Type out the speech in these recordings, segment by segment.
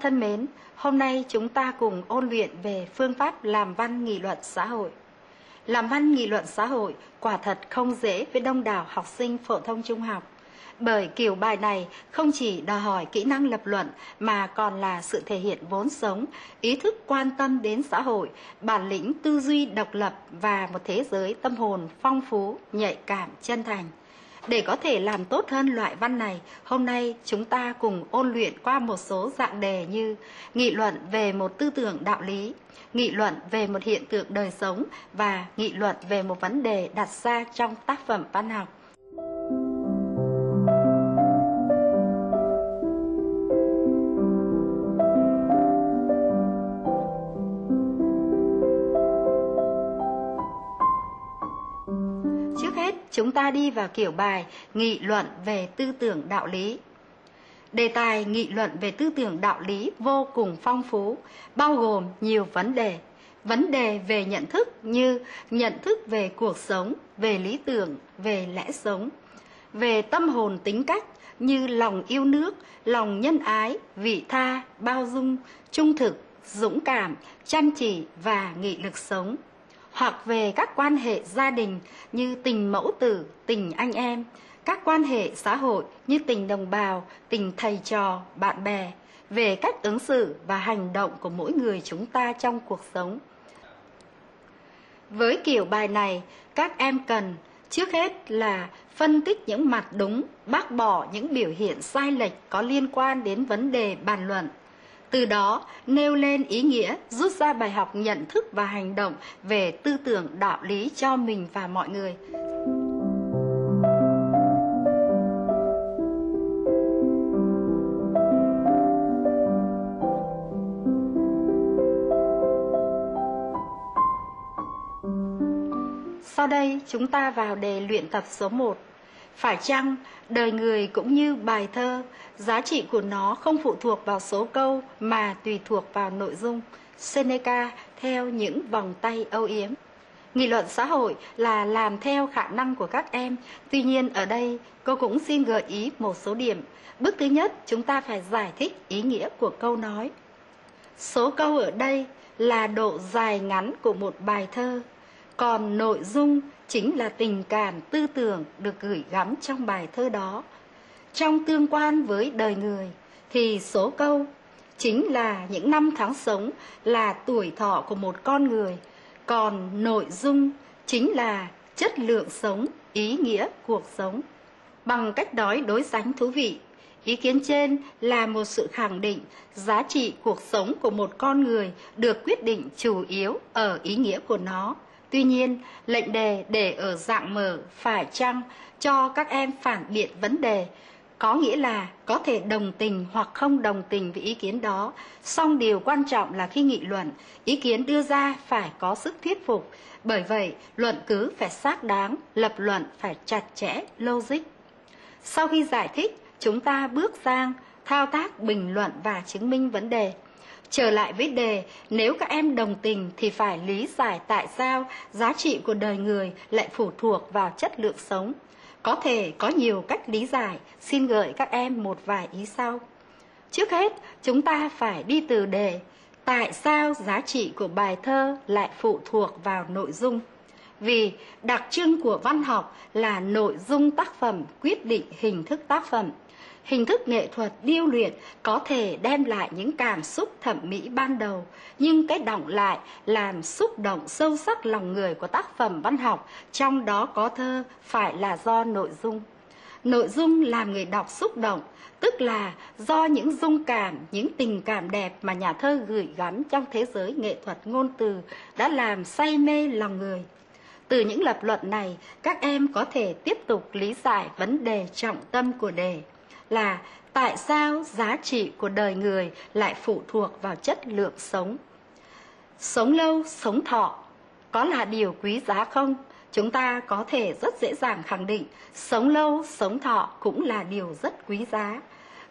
thân mến, hôm nay chúng ta cùng ôn luyện về phương pháp làm văn nghị luận xã hội. Làm văn nghị luận xã hội quả thật không dễ với đông đảo học sinh phổ thông trung học. Bởi kiểu bài này không chỉ đòi hỏi kỹ năng lập luận mà còn là sự thể hiện vốn sống, ý thức quan tâm đến xã hội, bản lĩnh tư duy độc lập và một thế giới tâm hồn phong phú, nhạy cảm, chân thành. Để có thể làm tốt hơn loại văn này, hôm nay chúng ta cùng ôn luyện qua một số dạng đề như nghị luận về một tư tưởng đạo lý, nghị luận về một hiện tượng đời sống và nghị luận về một vấn đề đặt ra trong tác phẩm văn học. Chúng ta đi vào kiểu bài nghị luận về tư tưởng đạo lý. Đề tài nghị luận về tư tưởng đạo lý vô cùng phong phú, bao gồm nhiều vấn đề. Vấn đề về nhận thức như nhận thức về cuộc sống, về lý tưởng, về lẽ sống, về tâm hồn tính cách như lòng yêu nước, lòng nhân ái, vị tha, bao dung, trung thực, dũng cảm, chăm chỉ và nghị lực sống hoặc về các quan hệ gia đình như tình mẫu tử, tình anh em, các quan hệ xã hội như tình đồng bào, tình thầy trò, bạn bè, về cách ứng xử và hành động của mỗi người chúng ta trong cuộc sống. Với kiểu bài này, các em cần trước hết là phân tích những mặt đúng, bác bỏ những biểu hiện sai lệch có liên quan đến vấn đề bàn luận từ đó, nêu lên ý nghĩa, rút ra bài học nhận thức và hành động về tư tưởng, đạo lý cho mình và mọi người. Sau đây, chúng ta vào đề luyện tập số 1 phải chăng đời người cũng như bài thơ, giá trị của nó không phụ thuộc vào số câu mà tùy thuộc vào nội dung. Seneca theo những vòng tay âu yếm. Nghị luận xã hội là làm theo khả năng của các em. Tuy nhiên ở đây cô cũng xin gợi ý một số điểm. Bước thứ nhất chúng ta phải giải thích ý nghĩa của câu nói. Số câu ở đây là độ dài ngắn của một bài thơ còn nội dung chính là tình cảm tư tưởng được gửi gắm trong bài thơ đó. Trong tương quan với đời người, thì số câu chính là những năm tháng sống là tuổi thọ của một con người. Còn nội dung chính là chất lượng sống, ý nghĩa cuộc sống. Bằng cách nói đối sánh thú vị, ý kiến trên là một sự khẳng định giá trị cuộc sống của một con người được quyết định chủ yếu ở ý nghĩa của nó. Tuy nhiên, lệnh đề để ở dạng mở phải chăng cho các em phản biện vấn đề, có nghĩa là có thể đồng tình hoặc không đồng tình với ý kiến đó. Song điều quan trọng là khi nghị luận, ý kiến đưa ra phải có sức thuyết phục. Bởi vậy, luận cứ phải xác đáng, lập luận phải chặt chẽ, logic. Sau khi giải thích, chúng ta bước sang thao tác bình luận và chứng minh vấn đề. Trở lại với đề, nếu các em đồng tình thì phải lý giải tại sao giá trị của đời người lại phụ thuộc vào chất lượng sống. Có thể có nhiều cách lý giải, xin gợi các em một vài ý sau. Trước hết, chúng ta phải đi từ đề tại sao giá trị của bài thơ lại phụ thuộc vào nội dung. Vì đặc trưng của văn học là nội dung tác phẩm quyết định hình thức tác phẩm hình thức nghệ thuật điêu luyện có thể đem lại những cảm xúc thẩm mỹ ban đầu, nhưng cái động lại làm xúc động sâu sắc lòng người của tác phẩm văn học, trong đó có thơ phải là do nội dung. Nội dung làm người đọc xúc động, tức là do những dung cảm, những tình cảm đẹp mà nhà thơ gửi gắm trong thế giới nghệ thuật ngôn từ đã làm say mê lòng người. Từ những lập luận này, các em có thể tiếp tục lý giải vấn đề trọng tâm của đề là tại sao giá trị của đời người lại phụ thuộc vào chất lượng sống? Sống lâu, sống thọ, có là điều quý giá không? Chúng ta có thể rất dễ dàng khẳng định sống lâu, sống thọ cũng là điều rất quý giá.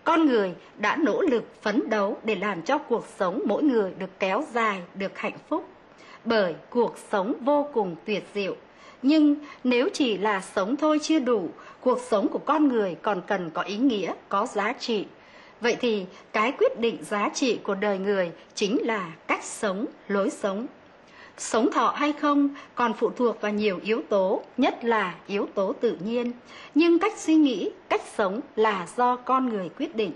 Con người đã nỗ lực phấn đấu để làm cho cuộc sống mỗi người được kéo dài, được hạnh phúc. Bởi cuộc sống vô cùng tuyệt diệu nhưng nếu chỉ là sống thôi chưa đủ cuộc sống của con người còn cần có ý nghĩa có giá trị Vậy thì cái quyết định giá trị của đời người chính là cách sống, lối sống. Sống thọ hay không còn phụ thuộc vào nhiều yếu tố, nhất là yếu tố tự nhiên. Nhưng cách suy nghĩ, cách sống là do con người quyết định.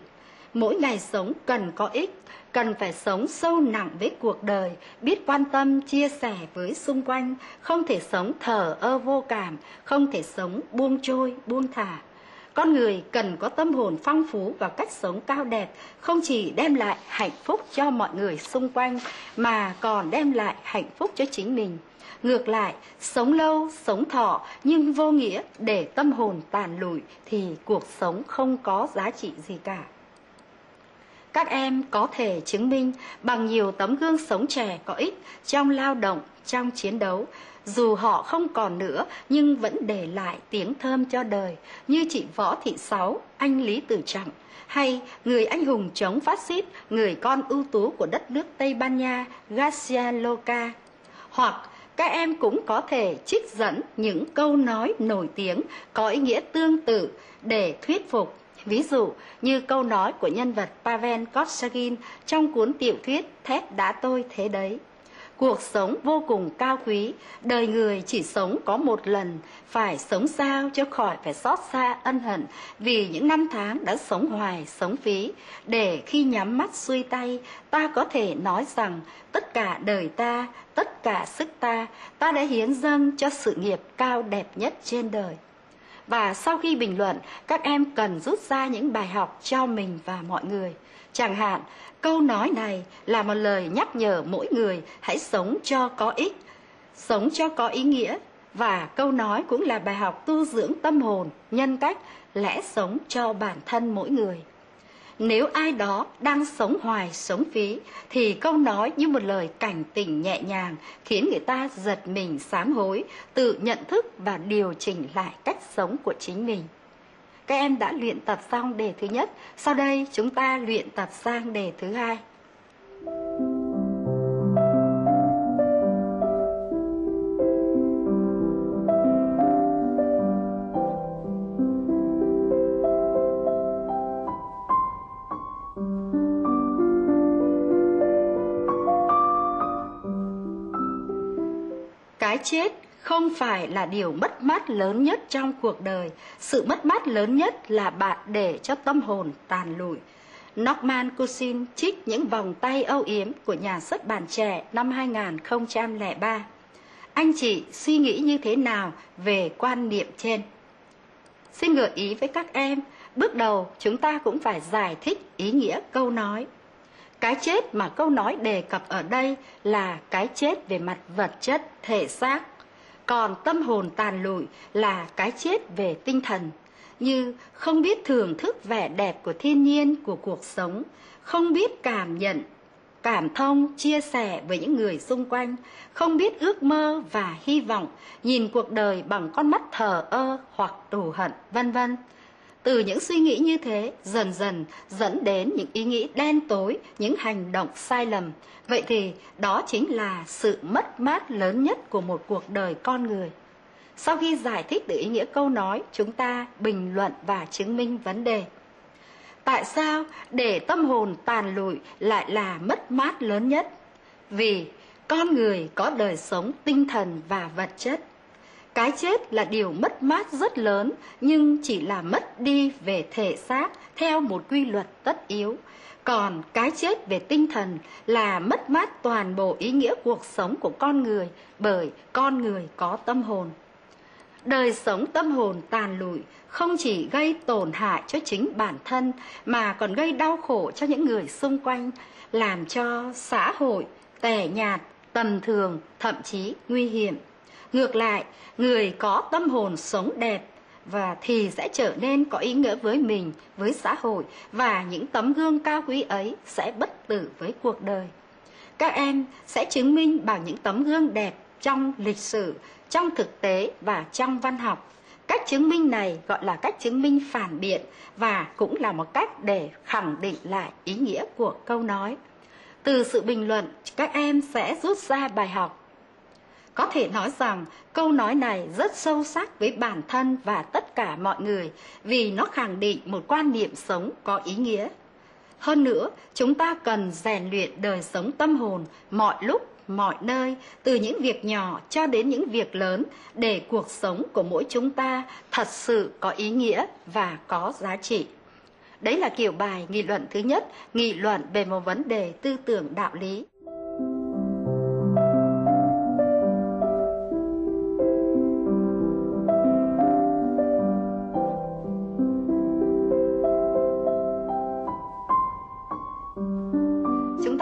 Mỗi ngày sống cần có ích, cần phải sống sâu nặng với cuộc đời, biết quan tâm, chia sẻ với xung quanh, không thể sống thờ ơ vô cảm, không thể sống buông trôi, buông thả. Con người cần có tâm hồn phong phú và cách sống cao đẹp, không chỉ đem lại hạnh phúc cho mọi người xung quanh, mà còn đem lại hạnh phúc cho chính mình. Ngược lại, sống lâu, sống thọ nhưng vô nghĩa để tâm hồn tàn lụi thì cuộc sống không có giá trị gì cả. Các em có thể chứng minh bằng nhiều tấm gương sống trẻ có ích trong lao động, trong chiến đấu, dù họ không còn nữa nhưng vẫn để lại tiếng thơm cho đời như chị Võ Thị Sáu, anh Lý Tử Trọng hay người anh hùng chống phát xít, người con ưu tú của đất nước Tây Ban Nha Garcia Lorca. Hoặc các em cũng có thể trích dẫn những câu nói nổi tiếng có ý nghĩa tương tự để thuyết phục Ví dụ như câu nói của nhân vật Pavel Kotsagin trong cuốn tiểu thuyết Thép đã tôi thế đấy. Cuộc sống vô cùng cao quý, đời người chỉ sống có một lần, phải sống sao cho khỏi phải xót xa ân hận vì những năm tháng đã sống hoài, sống phí, để khi nhắm mắt xuôi tay, ta có thể nói rằng tất cả đời ta, tất cả sức ta, ta đã hiến dâng cho sự nghiệp cao đẹp nhất trên đời. Và sau khi bình luận, các em cần rút ra những bài học cho mình và mọi người. Chẳng hạn, câu nói này là một lời nhắc nhở mỗi người hãy sống cho có ích, sống cho có ý nghĩa. Và câu nói cũng là bài học tu dưỡng tâm hồn, nhân cách, lẽ sống cho bản thân mỗi người. Nếu ai đó đang sống hoài sống phí thì câu nói như một lời cảnh tỉnh nhẹ nhàng khiến người ta giật mình sám hối, tự nhận thức và điều chỉnh lại cách sống của chính mình. Các em đã luyện tập xong đề thứ nhất, sau đây chúng ta luyện tập sang đề thứ hai. Cái chết không phải là điều mất mát lớn nhất trong cuộc đời sự mất mát lớn nhất là bạn để cho tâm hồn tàn lụi Norman Cousin trích những vòng tay âu yếm của nhà xuất bản trẻ năm 2003. Anh chị suy nghĩ như thế nào về quan niệm trên? Xin gợi ý với các em, bước đầu chúng ta cũng phải giải thích ý nghĩa câu nói. Cái chết mà câu nói đề cập ở đây là cái chết về mặt vật chất, thể xác. Còn tâm hồn tàn lụi là cái chết về tinh thần, như không biết thưởng thức vẻ đẹp của thiên nhiên, của cuộc sống, không biết cảm nhận, cảm thông, chia sẻ với những người xung quanh, không biết ước mơ và hy vọng, nhìn cuộc đời bằng con mắt thờ ơ hoặc tù hận, vân vân. Từ những suy nghĩ như thế, dần dần dẫn đến những ý nghĩ đen tối, những hành động sai lầm. Vậy thì đó chính là sự mất mát lớn nhất của một cuộc đời con người. Sau khi giải thích từ ý nghĩa câu nói, chúng ta bình luận và chứng minh vấn đề. Tại sao để tâm hồn tàn lụi lại là mất mát lớn nhất? Vì con người có đời sống tinh thần và vật chất cái chết là điều mất mát rất lớn, nhưng chỉ là mất đi về thể xác theo một quy luật tất yếu. Còn cái chết về tinh thần là mất mát toàn bộ ý nghĩa cuộc sống của con người bởi con người có tâm hồn. Đời sống tâm hồn tàn lụi không chỉ gây tổn hại cho chính bản thân mà còn gây đau khổ cho những người xung quanh, làm cho xã hội, tẻ nhạt, tầm thường, thậm chí nguy hiểm. Ngược lại, người có tâm hồn sống đẹp và thì sẽ trở nên có ý nghĩa với mình, với xã hội và những tấm gương cao quý ấy sẽ bất tử với cuộc đời. Các em sẽ chứng minh bằng những tấm gương đẹp trong lịch sử, trong thực tế và trong văn học. Cách chứng minh này gọi là cách chứng minh phản biện và cũng là một cách để khẳng định lại ý nghĩa của câu nói. Từ sự bình luận, các em sẽ rút ra bài học có thể nói rằng câu nói này rất sâu sắc với bản thân và tất cả mọi người vì nó khẳng định một quan niệm sống có ý nghĩa. Hơn nữa, chúng ta cần rèn luyện đời sống tâm hồn mọi lúc, mọi nơi, từ những việc nhỏ cho đến những việc lớn để cuộc sống của mỗi chúng ta thật sự có ý nghĩa và có giá trị. Đấy là kiểu bài nghị luận thứ nhất, nghị luận về một vấn đề tư tưởng đạo lý.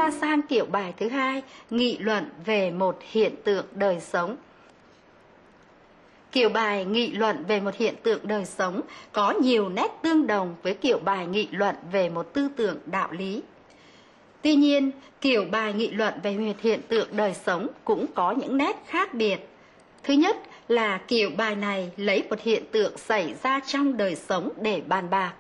Ta sang kiểu bài thứ hai, nghị luận về một hiện tượng đời sống. Kiểu bài nghị luận về một hiện tượng đời sống có nhiều nét tương đồng với kiểu bài nghị luận về một tư tưởng đạo lý. Tuy nhiên, kiểu bài nghị luận về một hiện tượng đời sống cũng có những nét khác biệt. Thứ nhất là kiểu bài này lấy một hiện tượng xảy ra trong đời sống để bàn bạc.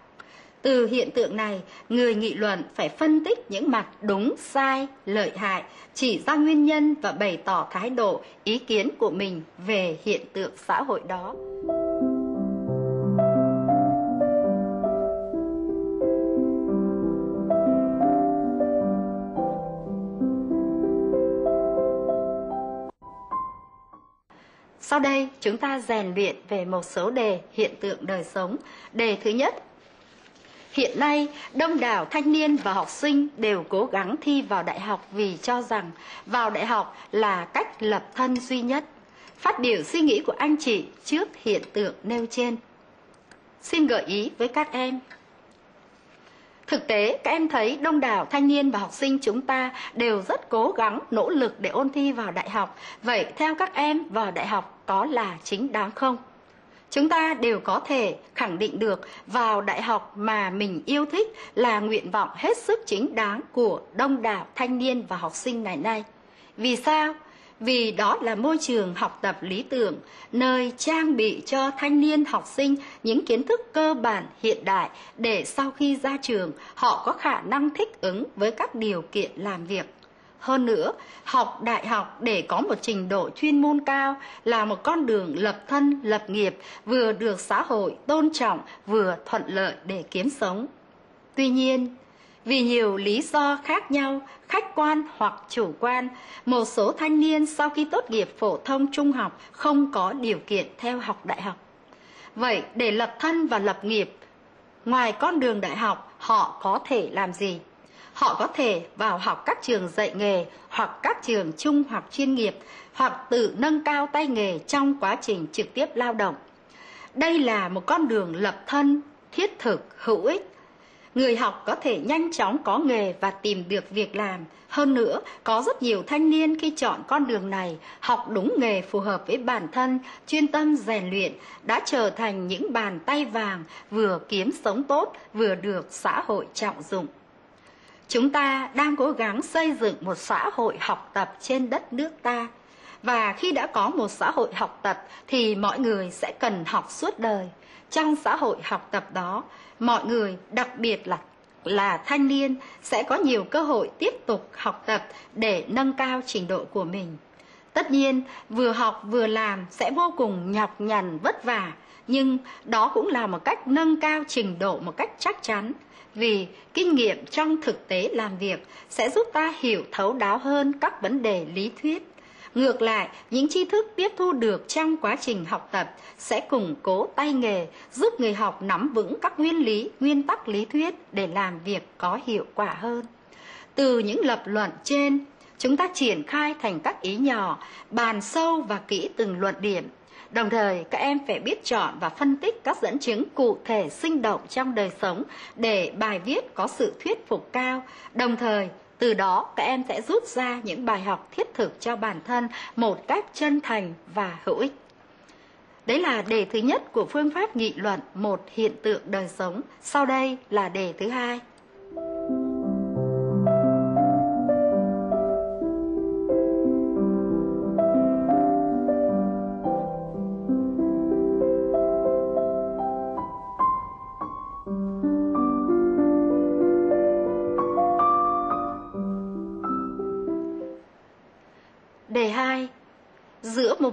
Từ hiện tượng này, người nghị luận phải phân tích những mặt đúng, sai, lợi hại, chỉ ra nguyên nhân và bày tỏ thái độ, ý kiến của mình về hiện tượng xã hội đó. Sau đây, chúng ta rèn luyện về một số đề hiện tượng đời sống. Đề thứ nhất Hiện nay, đông đảo thanh niên và học sinh đều cố gắng thi vào đại học vì cho rằng vào đại học là cách lập thân duy nhất. Phát biểu suy nghĩ của anh chị trước hiện tượng nêu trên. Xin gợi ý với các em. Thực tế, các em thấy đông đảo thanh niên và học sinh chúng ta đều rất cố gắng, nỗ lực để ôn thi vào đại học. Vậy theo các em, vào đại học có là chính đáng không? Chúng ta đều có thể khẳng định được vào đại học mà mình yêu thích là nguyện vọng hết sức chính đáng của đông đảo thanh niên và học sinh ngày nay. Vì sao? Vì đó là môi trường học tập lý tưởng, nơi trang bị cho thanh niên học sinh những kiến thức cơ bản hiện đại để sau khi ra trường họ có khả năng thích ứng với các điều kiện làm việc hơn nữa, học đại học để có một trình độ chuyên môn cao là một con đường lập thân, lập nghiệp, vừa được xã hội tôn trọng, vừa thuận lợi để kiếm sống. Tuy nhiên, vì nhiều lý do khác nhau, khách quan hoặc chủ quan, một số thanh niên sau khi tốt nghiệp phổ thông trung học không có điều kiện theo học đại học. Vậy để lập thân và lập nghiệp, ngoài con đường đại học, họ có thể làm gì? Họ có thể vào học các trường dạy nghề hoặc các trường trung học chuyên nghiệp hoặc tự nâng cao tay nghề trong quá trình trực tiếp lao động. Đây là một con đường lập thân, thiết thực, hữu ích. Người học có thể nhanh chóng có nghề và tìm được việc làm. Hơn nữa, có rất nhiều thanh niên khi chọn con đường này, học đúng nghề phù hợp với bản thân, chuyên tâm rèn luyện, đã trở thành những bàn tay vàng, vừa kiếm sống tốt, vừa được xã hội trọng dụng. Chúng ta đang cố gắng xây dựng một xã hội học tập trên đất nước ta. Và khi đã có một xã hội học tập thì mọi người sẽ cần học suốt đời. Trong xã hội học tập đó, mọi người, đặc biệt là là thanh niên sẽ có nhiều cơ hội tiếp tục học tập để nâng cao trình độ của mình. Tất nhiên, vừa học vừa làm sẽ vô cùng nhọc nhằn vất vả, nhưng đó cũng là một cách nâng cao trình độ một cách chắc chắn, vì kinh nghiệm trong thực tế làm việc sẽ giúp ta hiểu thấu đáo hơn các vấn đề lý thuyết. Ngược lại, những tri thức tiếp thu được trong quá trình học tập sẽ củng cố tay nghề, giúp người học nắm vững các nguyên lý, nguyên tắc lý thuyết để làm việc có hiệu quả hơn. Từ những lập luận trên, chúng ta triển khai thành các ý nhỏ, bàn sâu và kỹ từng luận điểm. Đồng thời, các em phải biết chọn và phân tích các dẫn chứng cụ thể sinh động trong đời sống để bài viết có sự thuyết phục cao. Đồng thời, từ đó các em sẽ rút ra những bài học thiết thực cho bản thân một cách chân thành và hữu ích. Đấy là đề thứ nhất của phương pháp nghị luận một hiện tượng đời sống. Sau đây là đề thứ hai.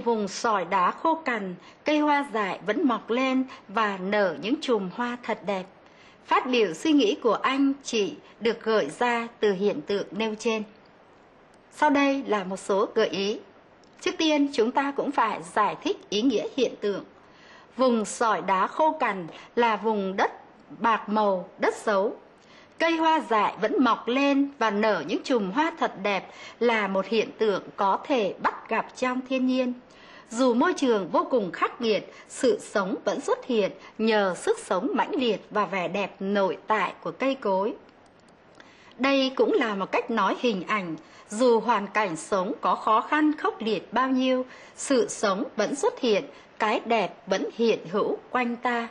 Vùng sỏi đá khô cằn, cây hoa dại vẫn mọc lên và nở những chùm hoa thật đẹp. phát biểu suy nghĩ của anh chị được gợi ra từ hiện tượng nêu trên. Sau đây là một số gợi ý. Trước tiên, chúng ta cũng phải giải thích ý nghĩa hiện tượng. Vùng sỏi đá khô cằn là vùng đất bạc màu, đất xấu. Cây hoa dại vẫn mọc lên và nở những chùm hoa thật đẹp là một hiện tượng có thể bắt gặp trong thiên nhiên. Dù môi trường vô cùng khắc nghiệt, sự sống vẫn xuất hiện nhờ sức sống mãnh liệt và vẻ đẹp nội tại của cây cối. Đây cũng là một cách nói hình ảnh, dù hoàn cảnh sống có khó khăn khốc liệt bao nhiêu, sự sống vẫn xuất hiện, cái đẹp vẫn hiện hữu quanh ta.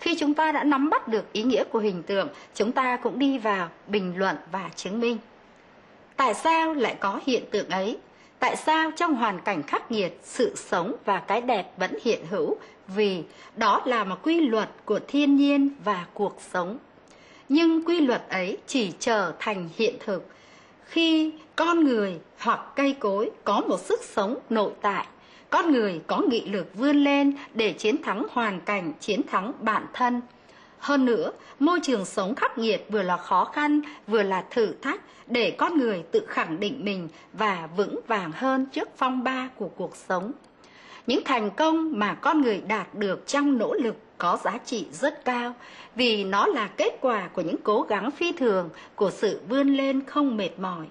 Khi chúng ta đã nắm bắt được ý nghĩa của hình tượng, chúng ta cũng đi vào bình luận và chứng minh. Tại sao lại có hiện tượng ấy? Tại sao trong hoàn cảnh khắc nghiệt, sự sống và cái đẹp vẫn hiện hữu? Vì đó là một quy luật của thiên nhiên và cuộc sống. Nhưng quy luật ấy chỉ trở thành hiện thực khi con người hoặc cây cối có một sức sống nội tại con người có nghị lực vươn lên để chiến thắng hoàn cảnh, chiến thắng bản thân. Hơn nữa, môi trường sống khắc nghiệt vừa là khó khăn, vừa là thử thách để con người tự khẳng định mình và vững vàng hơn trước phong ba của cuộc sống. Những thành công mà con người đạt được trong nỗ lực có giá trị rất cao vì nó là kết quả của những cố gắng phi thường của sự vươn lên không mệt mỏi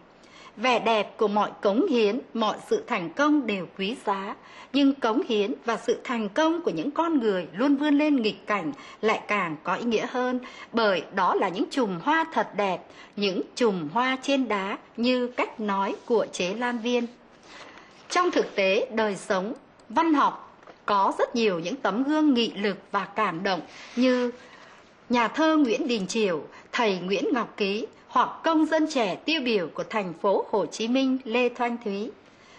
vẻ đẹp của mọi cống hiến mọi sự thành công đều quý giá. Nhưng cống hiến và sự thành công của những con người luôn vươn lên nghịch cảnh lại càng có ý nghĩa hơn bởi đó là những chùm hoa thật đẹp những chùm hoa trên đá như cách nói của chế lan viên. Trong thực tế đời sống văn học có rất nhiều những tấm gương nghị lực và cảm động như nhà thơ Nguyễn Đình Chiểu, thầy Nguyễn Ngọc Ký, hoặc công dân trẻ tiêu biểu của thành phố Hồ Chí Minh Lê Thanh Thúy.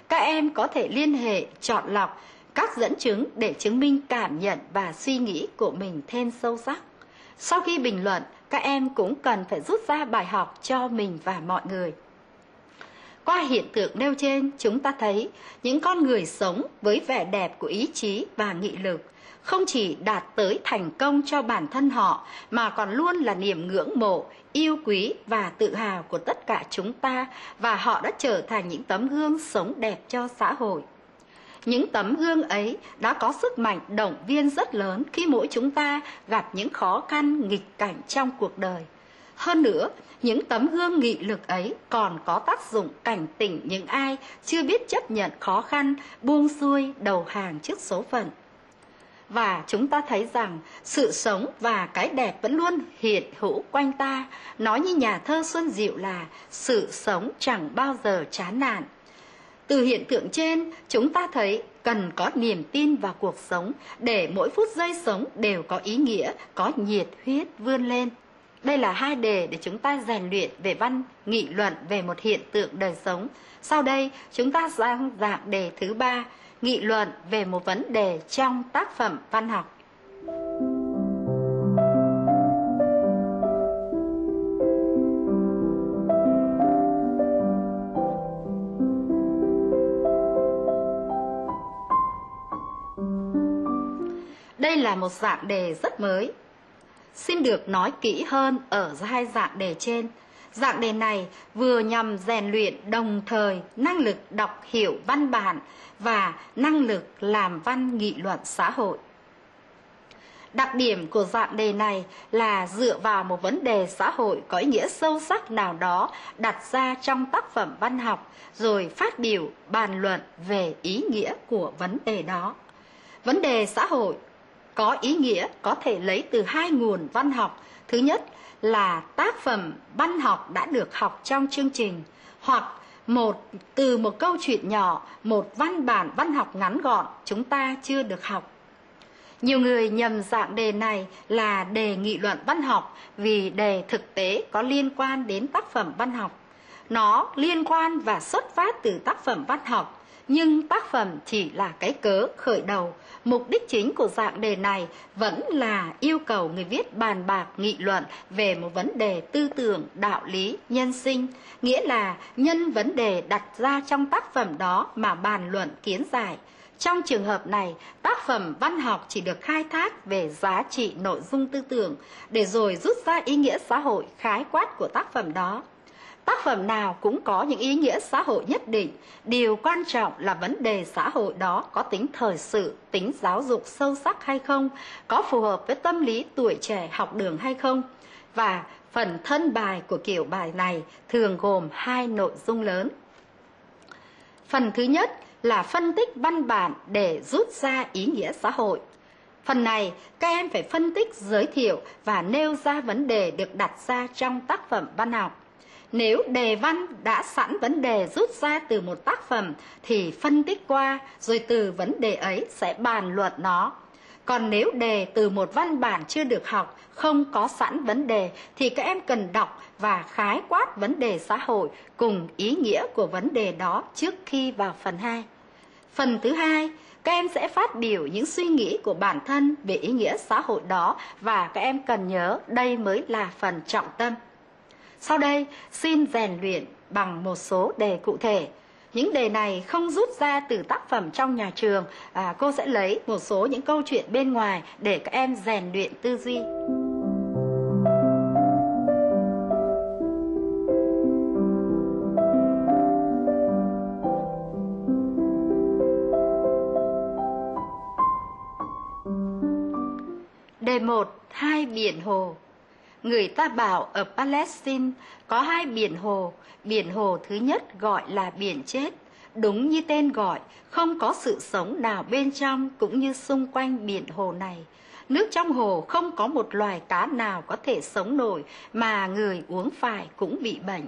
Các em có thể liên hệ, chọn lọc các dẫn chứng để chứng minh cảm nhận và suy nghĩ của mình thêm sâu sắc. Sau khi bình luận, các em cũng cần phải rút ra bài học cho mình và mọi người. Qua hiện tượng nêu trên, chúng ta thấy những con người sống với vẻ đẹp của ý chí và nghị lực, không chỉ đạt tới thành công cho bản thân họ mà còn luôn là niềm ngưỡng mộ, yêu quý và tự hào của tất cả chúng ta và họ đã trở thành những tấm gương sống đẹp cho xã hội. Những tấm gương ấy đã có sức mạnh động viên rất lớn khi mỗi chúng ta gặp những khó khăn nghịch cảnh trong cuộc đời. Hơn nữa, những tấm gương nghị lực ấy còn có tác dụng cảnh tỉnh những ai chưa biết chấp nhận khó khăn, buông xuôi đầu hàng trước số phận và chúng ta thấy rằng sự sống và cái đẹp vẫn luôn hiện hữu quanh ta. Nói như nhà thơ xuân diệu là, sự sống chẳng bao giờ chán nản. Từ hiện tượng trên, chúng ta thấy cần có niềm tin vào cuộc sống để mỗi phút giây sống đều có ý nghĩa, có nhiệt huyết vươn lên. Đây là hai đề để chúng ta rèn luyện về văn, nghị luận về một hiện tượng đời sống. Sau đây, chúng ta sang dạng đề thứ ba nghị luận về một vấn đề trong tác phẩm văn học. Đây là một dạng đề rất mới. Xin được nói kỹ hơn ở hai dạng đề trên. Dạng đề này vừa nhằm rèn luyện đồng thời năng lực đọc hiểu văn bản và năng lực làm văn nghị luận xã hội. Đặc điểm của dạng đề này là dựa vào một vấn đề xã hội có ý nghĩa sâu sắc nào đó đặt ra trong tác phẩm văn học, rồi phát biểu, bàn luận về ý nghĩa của vấn đề đó. Vấn đề xã hội có ý nghĩa có thể lấy từ hai nguồn văn học. Thứ nhất là tác phẩm văn học đã được học trong chương trình, hoặc một, từ một câu chuyện nhỏ, một văn bản văn học ngắn gọn chúng ta chưa được học nhiều người nhầm dạng đề này là đề nghị luận văn học vì đề thực tế có liên quan đến tác phẩm văn học nó liên quan và xuất phát từ tác phẩm văn học, nhưng tác phẩm chỉ là cái cớ khởi đầu. Mục đích chính của dạng đề này vẫn là yêu cầu người viết bàn bạc nghị luận về một vấn đề tư tưởng, đạo lý, nhân sinh, nghĩa là nhân vấn đề đặt ra trong tác phẩm đó mà bàn luận kiến giải. Trong trường hợp này, tác phẩm văn học chỉ được khai thác về giá trị nội dung tư tưởng để rồi rút ra ý nghĩa xã hội khái quát của tác phẩm đó. Tác phẩm nào cũng có những ý nghĩa xã hội nhất định, điều quan trọng là vấn đề xã hội đó có tính thời sự, tính giáo dục sâu sắc hay không, có phù hợp với tâm lý tuổi trẻ học đường hay không. Và phần thân bài của kiểu bài này thường gồm hai nội dung lớn. Phần thứ nhất là phân tích văn bản để rút ra ý nghĩa xã hội. Phần này, các em phải phân tích, giới thiệu và nêu ra vấn đề được đặt ra trong tác phẩm văn học. Nếu đề văn đã sẵn vấn đề rút ra từ một tác phẩm thì phân tích qua rồi từ vấn đề ấy sẽ bàn luận nó. Còn nếu đề từ một văn bản chưa được học, không có sẵn vấn đề thì các em cần đọc và khái quát vấn đề xã hội cùng ý nghĩa của vấn đề đó trước khi vào phần 2. Phần thứ hai, các em sẽ phát biểu những suy nghĩ của bản thân về ý nghĩa xã hội đó và các em cần nhớ đây mới là phần trọng tâm. Sau đây, xin rèn luyện bằng một số đề cụ thể. Những đề này không rút ra từ tác phẩm trong nhà trường, à, cô sẽ lấy một số những câu chuyện bên ngoài để các em rèn luyện tư duy. Đề 1. Hai biển hồ Người ta bảo ở Palestine có hai biển hồ, biển hồ thứ nhất gọi là biển chết, đúng như tên gọi, không có sự sống nào bên trong cũng như xung quanh biển hồ này. Nước trong hồ không có một loài cá nào có thể sống nổi mà người uống phải cũng bị bệnh.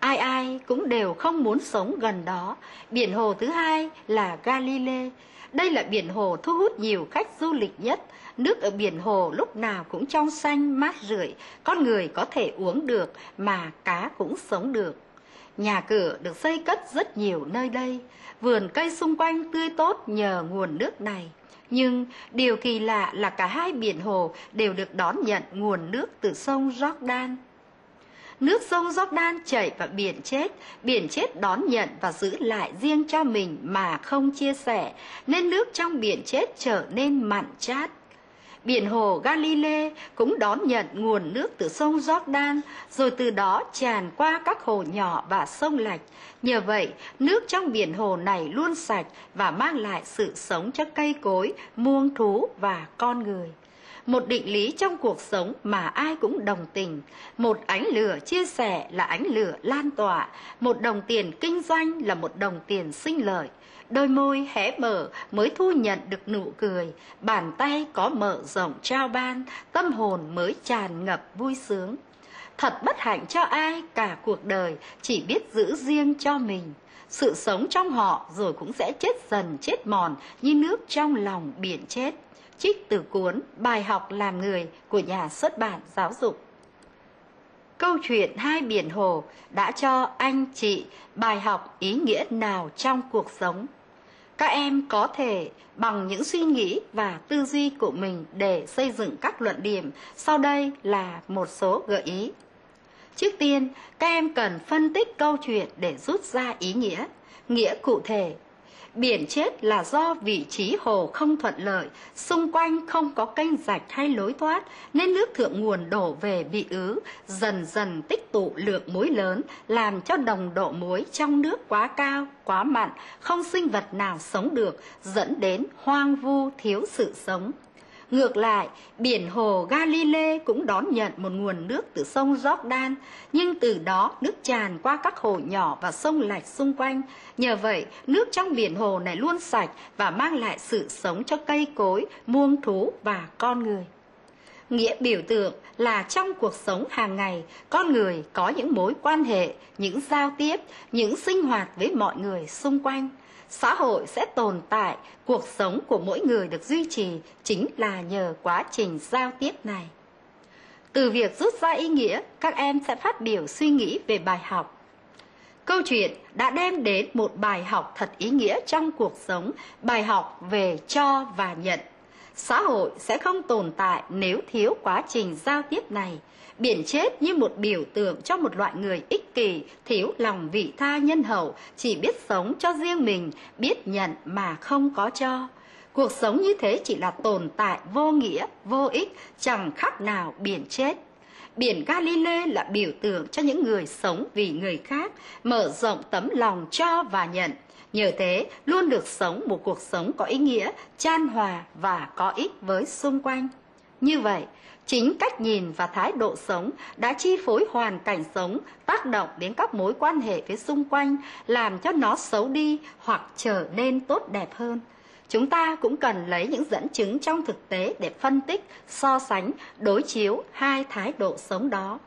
Ai ai cũng đều không muốn sống gần đó. Biển hồ thứ hai là Galilee. Đây là biển hồ thu hút nhiều khách du lịch nhất, Nước ở biển hồ lúc nào cũng trong xanh, mát rượi, con người có thể uống được mà cá cũng sống được. Nhà cửa được xây cất rất nhiều nơi đây, vườn cây xung quanh tươi tốt nhờ nguồn nước này. Nhưng điều kỳ lạ là cả hai biển hồ đều được đón nhận nguồn nước từ sông Jordan. Nước sông Jordan chảy vào biển chết, biển chết đón nhận và giữ lại riêng cho mình mà không chia sẻ, nên nước trong biển chết trở nên mặn chát. Biển hồ Galilee cũng đón nhận nguồn nước từ sông Jordan, rồi từ đó tràn qua các hồ nhỏ và sông lạch. Nhờ vậy, nước trong biển hồ này luôn sạch và mang lại sự sống cho cây cối, muông thú và con người một định lý trong cuộc sống mà ai cũng đồng tình. Một ánh lửa chia sẻ là ánh lửa lan tỏa. Một đồng tiền kinh doanh là một đồng tiền sinh lợi đôi môi hé mở mới thu nhận được nụ cười. Bàn tay có mở rộng trao ban, tâm hồn mới tràn ngập vui sướng. Thật bất hạnh cho ai cả cuộc đời, chỉ biết giữ riêng cho mình. Sự sống trong họ rồi cũng sẽ chết dần, chết mòn, như nước trong lòng biển chết trích từ cuốn Bài học làm người của nhà xuất bản giáo dục. Câu chuyện hai biển hồ đã cho anh chị bài học ý nghĩa nào trong cuộc sống? Các em có thể bằng những suy nghĩ và tư duy của mình để xây dựng các luận điểm. Sau đây là một số gợi ý. Trước tiên, các em cần phân tích câu chuyện để rút ra ý nghĩa, nghĩa cụ thể Biển chết là do vị trí hồ không thuận lợi, xung quanh không có kênh rạch hay lối thoát, nên nước thượng nguồn đổ về bị ứ, dần dần tích tụ lượng muối lớn, làm cho đồng độ muối trong nước quá cao, quá mặn, không sinh vật nào sống được, dẫn đến hoang vu thiếu sự sống. Ngược lại, biển hồ Galilee cũng đón nhận một nguồn nước từ sông Jordan, nhưng từ đó nước tràn qua các hồ nhỏ và sông lạch xung quanh. Nhờ vậy, nước trong biển hồ này luôn sạch và mang lại sự sống cho cây cối, muông thú và con người. Nghĩa biểu tượng là trong cuộc sống hàng ngày, con người có những mối quan hệ, những giao tiếp, những sinh hoạt với mọi người xung quanh xã hội sẽ tồn tại, cuộc sống của mỗi người được duy trì chính là nhờ quá trình giao tiếp này. Từ việc rút ra ý nghĩa, các em sẽ phát biểu suy nghĩ về bài học. câu chuyện đã đem đến một bài học thật ý nghĩa trong cuộc sống, bài học về cho và nhận. Xã hội sẽ không tồn tại nếu thiếu quá trình giao tiếp này. Biển chết như một biểu tượng cho một loại người ích kỷ, thiếu lòng vị tha nhân hậu, chỉ biết sống cho riêng mình, biết nhận mà không có cho. Cuộc sống như thế chỉ là tồn tại vô nghĩa, vô ích, chẳng khác nào biển chết. Biển Galilee là biểu tượng cho những người sống vì người khác, mở rộng tấm lòng cho và nhận. Nhờ thế, luôn được sống một cuộc sống có ý nghĩa, chan hòa và có ích với xung quanh. Như vậy, chính cách nhìn và thái độ sống đã chi phối hoàn cảnh sống, tác động đến các mối quan hệ với xung quanh, làm cho nó xấu đi hoặc trở nên tốt đẹp hơn. Chúng ta cũng cần lấy những dẫn chứng trong thực tế để phân tích, so sánh, đối chiếu hai thái độ sống đó.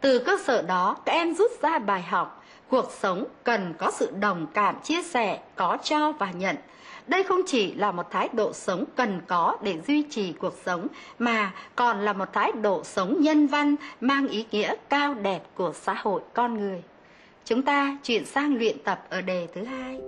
Từ cơ sở đó, các em rút ra bài học, cuộc sống cần có sự đồng cảm chia sẻ, có cho và nhận. Đây không chỉ là một thái độ sống cần có để duy trì cuộc sống, mà còn là một thái độ sống nhân văn mang ý nghĩa cao đẹp của xã hội con người. Chúng ta chuyển sang luyện tập ở đề thứ hai.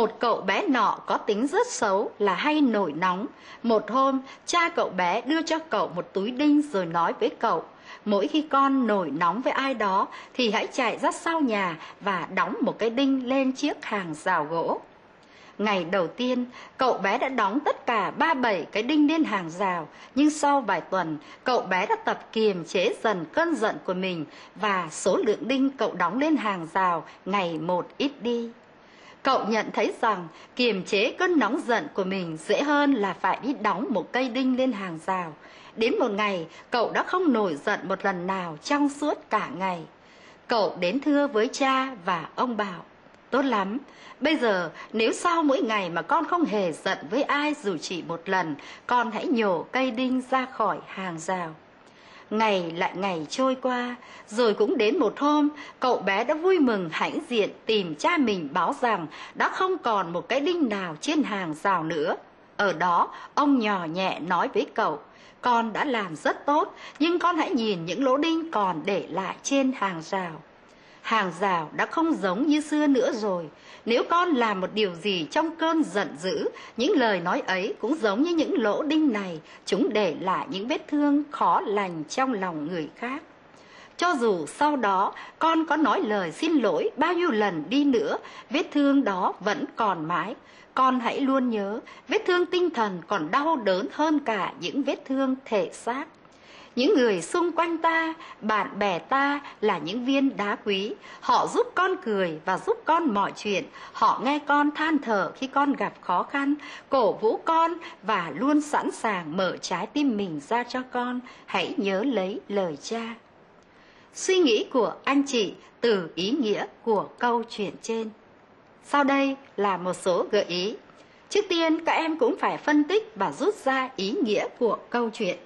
Một cậu bé nọ có tính rất xấu là hay nổi nóng. Một hôm, cha cậu bé đưa cho cậu một túi đinh rồi nói với cậu, mỗi khi con nổi nóng với ai đó thì hãy chạy ra sau nhà và đóng một cái đinh lên chiếc hàng rào gỗ. Ngày đầu tiên, cậu bé đã đóng tất cả ba bảy cái đinh lên hàng rào, nhưng sau vài tuần, cậu bé đã tập kiềm chế dần cơn giận của mình và số lượng đinh cậu đóng lên hàng rào ngày một ít đi. Cậu nhận thấy rằng kiềm chế cơn nóng giận của mình dễ hơn là phải đi đóng một cây đinh lên hàng rào. Đến một ngày, cậu đã không nổi giận một lần nào trong suốt cả ngày. Cậu đến thưa với cha và ông bảo, tốt lắm, Bây giờ nếu sau mỗi ngày mà con không hề giận với ai dù chỉ một lần, con hãy nhổ cây đinh ra khỏi hàng rào. Ngày lại ngày trôi qua, rồi cũng đến một hôm, cậu bé đã vui mừng hãnh diện tìm cha mình báo rằng đã không còn một cái đinh nào trên hàng rào nữa. Ở đó, ông nhỏ nhẹ nói với cậu, con đã làm rất tốt, nhưng con hãy nhìn những lỗ đinh còn để lại trên hàng rào. Hàng rào đã không giống như xưa nữa rồi, nếu con làm một điều gì trong cơn giận dữ, những lời nói ấy cũng giống như những lỗ đinh này, chúng để lại những vết thương khó lành trong lòng người khác. Cho dù sau đó con có nói lời xin lỗi bao nhiêu lần đi nữa, vết thương đó vẫn còn mãi. Con hãy luôn nhớ, vết thương tinh thần còn đau đớn hơn cả những vết thương thể xác. Những người xung quanh ta, bạn bè ta là những viên đá quý. Họ giúp con cười và giúp con mọi chuyện. Họ nghe con than thở khi con gặp khó khăn, cổ vũ con và luôn sẵn sàng mở trái tim mình ra cho con. Hãy nhớ lấy lời cha. Suy nghĩ của anh chị từ ý nghĩa của câu chuyện trên. Sau đây là một số gợi ý. Trước tiên các em cũng phải phân tích và rút ra ý nghĩa của câu chuyện.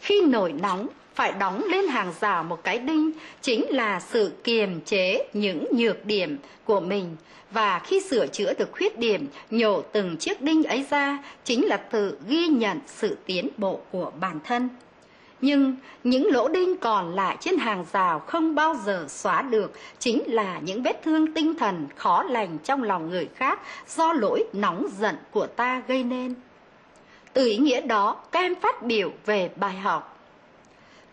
Khi nổi nóng, phải đóng lên hàng rào một cái đinh chính là sự kiềm chế những nhược điểm của mình. Và khi sửa chữa được khuyết điểm nhổ từng chiếc đinh ấy ra chính là tự ghi nhận sự tiến bộ của bản thân. Nhưng những lỗ đinh còn lại trên hàng rào không bao giờ xóa được chính là những vết thương tinh thần khó lành trong lòng người khác do lỗi nóng giận của ta gây nên từ ý nghĩa đó, các em phát biểu về bài học.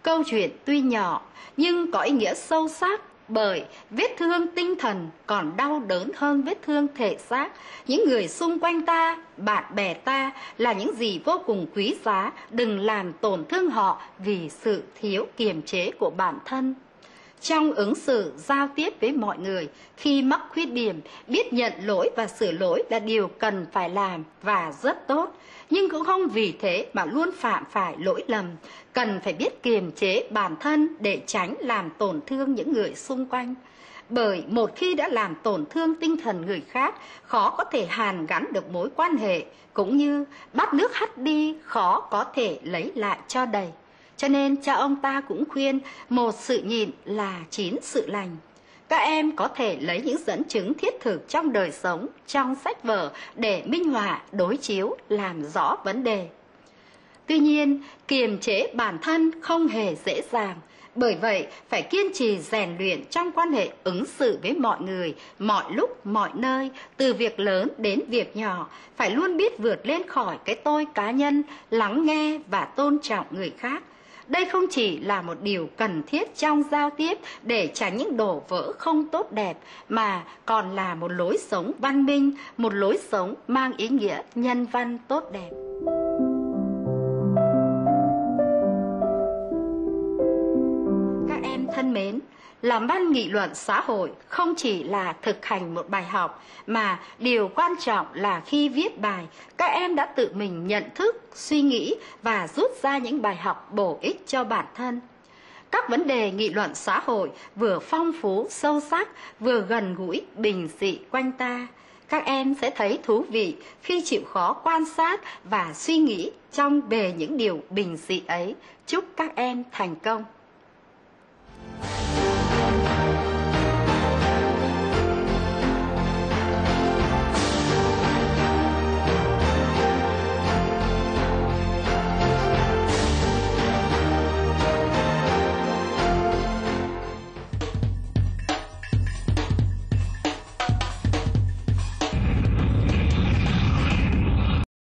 Câu chuyện tuy nhỏ nhưng có ý nghĩa sâu sắc bởi vết thương tinh thần còn đau đớn hơn vết thương thể xác. Những người xung quanh ta, bạn bè ta là những gì vô cùng quý giá, đừng làm tổn thương họ vì sự thiếu kiềm chế của bản thân. Trong ứng xử giao tiếp với mọi người, khi mắc khuyết điểm, biết nhận lỗi và sửa lỗi là điều cần phải làm và rất tốt. Nhưng cũng không vì thế mà luôn phạm phải lỗi lầm. Cần phải biết kiềm chế bản thân để tránh làm tổn thương những người xung quanh. Bởi một khi đã làm tổn thương tinh thần người khác, khó có thể hàn gắn được mối quan hệ, cũng như bắt nước hắt đi, khó có thể lấy lại cho đầy. Cho nên cha ông ta cũng khuyên một sự nhịn là chín sự lành. Các em có thể lấy những dẫn chứng thiết thực trong đời sống, trong sách vở để minh họa, đối chiếu, làm rõ vấn đề. Tuy nhiên, kiềm chế bản thân không hề dễ dàng. Bởi vậy, phải kiên trì rèn luyện trong quan hệ ứng xử với mọi người, mọi lúc, mọi nơi, từ việc lớn đến việc nhỏ, phải luôn biết vượt lên khỏi cái tôi cá nhân, lắng nghe và tôn trọng người khác. Đây không chỉ là một điều cần thiết trong giao tiếp để tránh những đổ vỡ không tốt đẹp, mà còn là một lối sống văn minh, một lối sống mang ý nghĩa nhân văn tốt đẹp. Các em thân mến, làm văn nghị luận xã hội không chỉ là thực hành một bài học, mà điều quan trọng là khi viết bài, các em đã tự mình nhận thức, suy nghĩ và rút ra những bài học bổ ích cho bản thân. Các vấn đề nghị luận xã hội vừa phong phú, sâu sắc, vừa gần gũi, bình dị quanh ta. Các em sẽ thấy thú vị khi chịu khó quan sát và suy nghĩ trong bề những điều bình dị ấy. Chúc các em thành công!